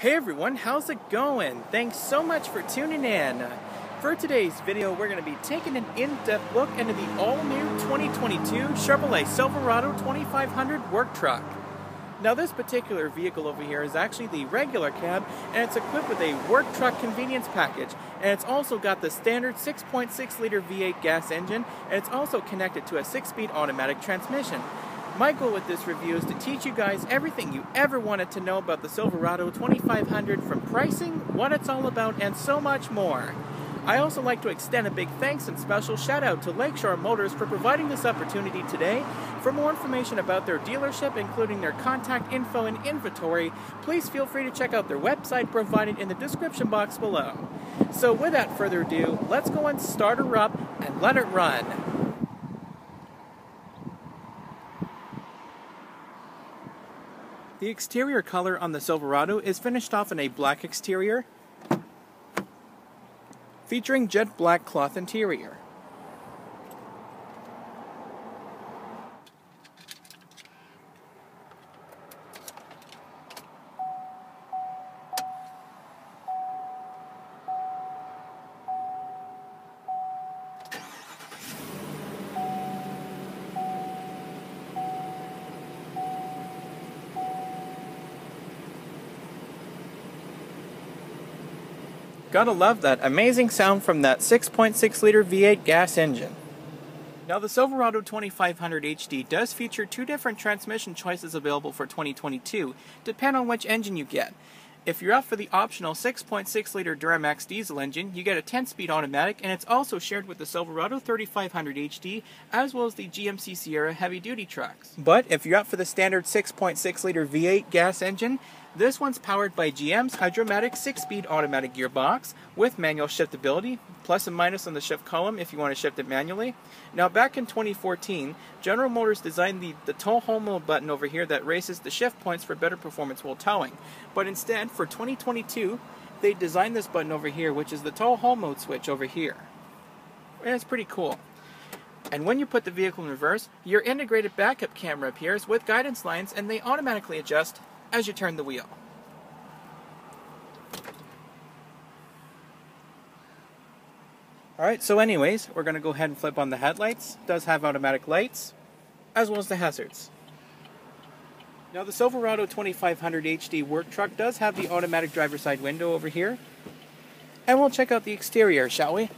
Hey everyone, how's it going? Thanks so much for tuning in. For today's video, we're going to be taking an in-depth look into the all-new 2022 Chevrolet Silverado 2500 work truck. Now this particular vehicle over here is actually the regular cab and it's equipped with a work truck convenience package and it's also got the standard 6.6 liter V8 gas engine and it's also connected to a 6-speed automatic transmission. My goal with this review is to teach you guys everything you ever wanted to know about the Silverado 2500 from pricing, what it's all about, and so much more. I also like to extend a big thanks and special shout out to Lakeshore Motors for providing this opportunity today. For more information about their dealership, including their contact info and inventory, please feel free to check out their website provided in the description box below. So without further ado, let's go and start her up and let it run. The exterior color on the Silverado is finished off in a black exterior, featuring jet black cloth interior. Gotta love that amazing sound from that 6.6 liter V8 gas engine. Now the Silverado 2500 HD does feature two different transmission choices available for 2022, depending on which engine you get. If you're up for the optional 6.6 liter Duramax diesel engine, you get a 10 speed automatic and it's also shared with the Silverado 3500 HD as well as the GMC Sierra heavy duty trucks. But if you're up for the standard 6.6 liter V8 gas engine, this one's powered by GM's Hydra-Matic 6-speed automatic gearbox with manual shiftability, plus and minus on the shift column if you want to shift it manually. Now back in 2014, General Motors designed the, the tow haul mode button over here that raises the shift points for better performance while towing. But instead, for 2022, they designed this button over here, which is the tow haul mode switch over here. And it's pretty cool. And when you put the vehicle in reverse, your integrated backup camera appears with guidance lines and they automatically adjust as you turn the wheel. Alright, so anyways, we're going to go ahead and flip on the headlights. It does have automatic lights, as well as the hazards. Now the Silverado 2500 HD work truck does have the automatic driver's side window over here. And we'll check out the exterior, shall we?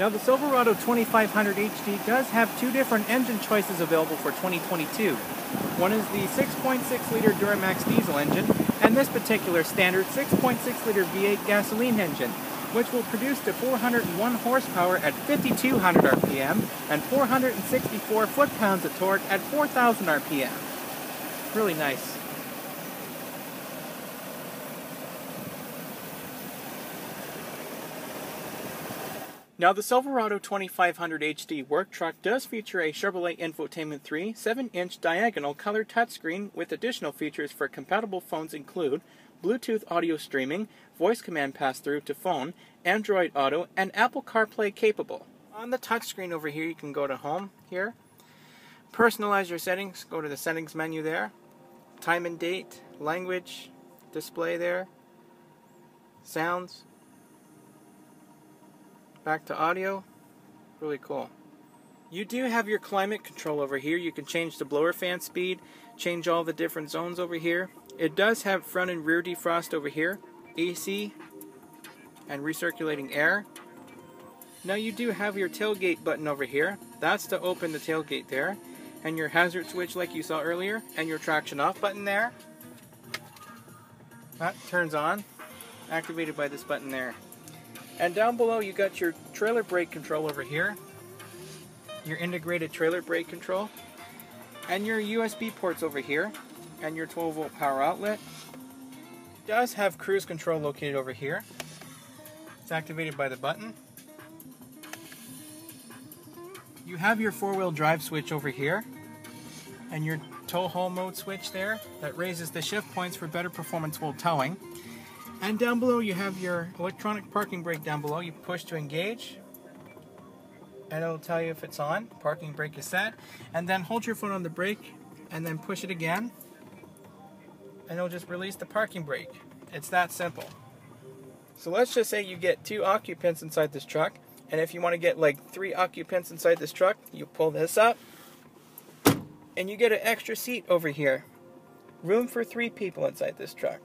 Now the Silverado 2500 HD does have two different engine choices available for 2022. One is the 6.6 liter Duramax diesel engine, and this particular standard 6.6 liter V8 gasoline engine, which will produce to 401 horsepower at 5200 RPM and 464 foot-pounds of torque at 4000 RPM. Really nice. Now the Silverado 2500 HD work truck does feature a Chevrolet Infotainment 3 7-inch diagonal color touchscreen with additional features for compatible phones include Bluetooth audio streaming, voice command pass-through to phone, Android Auto, and Apple CarPlay capable. On the touchscreen over here you can go to Home here, personalize your settings, go to the settings menu there, time and date, language, display there, sounds, back to audio. Really cool. You do have your climate control over here. You can change the blower fan speed, change all the different zones over here. It does have front and rear defrost over here, AC, and recirculating air. Now you do have your tailgate button over here. That's to open the tailgate there. And your hazard switch like you saw earlier, and your traction off button there. That turns on, activated by this button there. And down below you got your trailer brake control over here, your integrated trailer brake control, and your USB ports over here, and your 12 volt power outlet. It does have cruise control located over here. It's activated by the button. You have your four wheel drive switch over here, and your tow haul mode switch there that raises the shift points for better performance while towing. And down below you have your electronic parking brake down below. You push to engage and it'll tell you if it's on. Parking brake is set. And then hold your foot on the brake and then push it again and it'll just release the parking brake. It's that simple. So let's just say you get two occupants inside this truck and if you want to get like three occupants inside this truck, you pull this up and you get an extra seat over here. Room for three people inside this truck.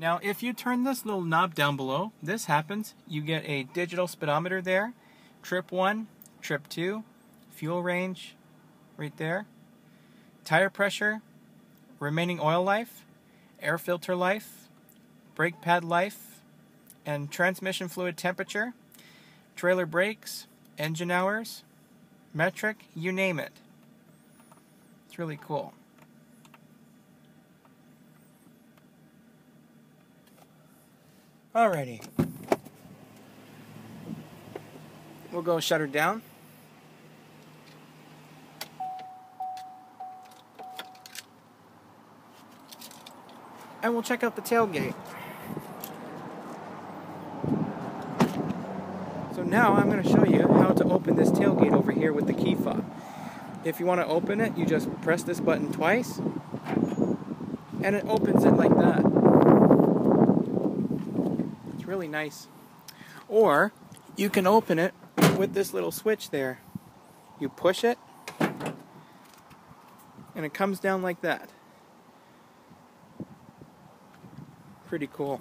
Now, if you turn this little knob down below, this happens. You get a digital speedometer there, trip one, trip two, fuel range right there, tire pressure, remaining oil life, air filter life, brake pad life, and transmission fluid temperature, trailer brakes, engine hours, metric, you name it. It's really cool. Alrighty. We'll go shut her down. And we'll check out the tailgate. So now I'm going to show you how to open this tailgate over here with the key fob. If you want to open it, you just press this button twice and it opens it like that really nice. Or you can open it with this little switch there. You push it and it comes down like that. Pretty cool.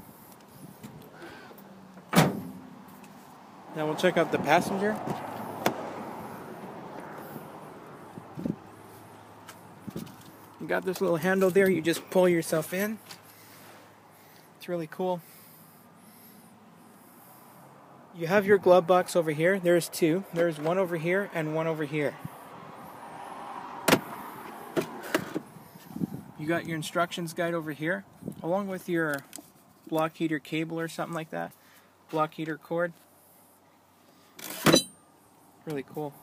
Now we'll check out the passenger. You got this little handle there, you just pull yourself in. It's really cool. You have your glove box over here. There's two. There's one over here and one over here. You got your instructions guide over here, along with your block heater cable or something like that. Block heater cord. Really cool.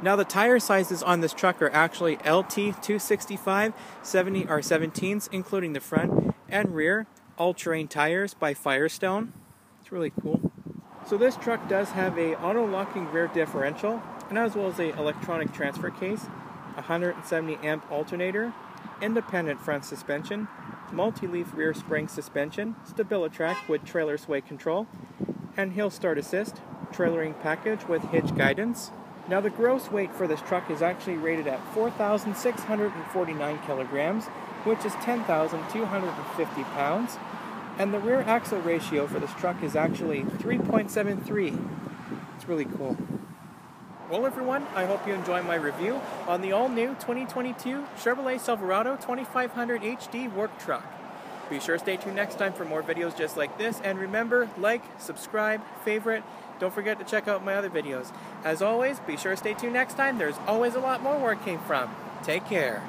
Now the tire sizes on this truck are actually LT 265, 70 or 17s, including the front and rear all-terrain tires by Firestone. It's really cool. So this truck does have a auto-locking rear differential, and as well as a electronic transfer case, 170 amp alternator, independent front suspension, multi-leaf rear spring suspension, StabiliTrak with trailer sway control, and hill start assist, trailering package with hitch guidance. Now the gross weight for this truck is actually rated at 4,649 kilograms, which is 10,250 pounds. And the rear axle ratio for this truck is actually 3.73. It's really cool. Well, everyone, I hope you enjoy my review on the all-new 2022 Chevrolet Silverado 2500 HD work truck. Be sure to stay tuned next time for more videos just like this, and remember, like, subscribe, favorite, don't forget to check out my other videos. As always, be sure to stay tuned next time. There's always a lot more where it came from. Take care.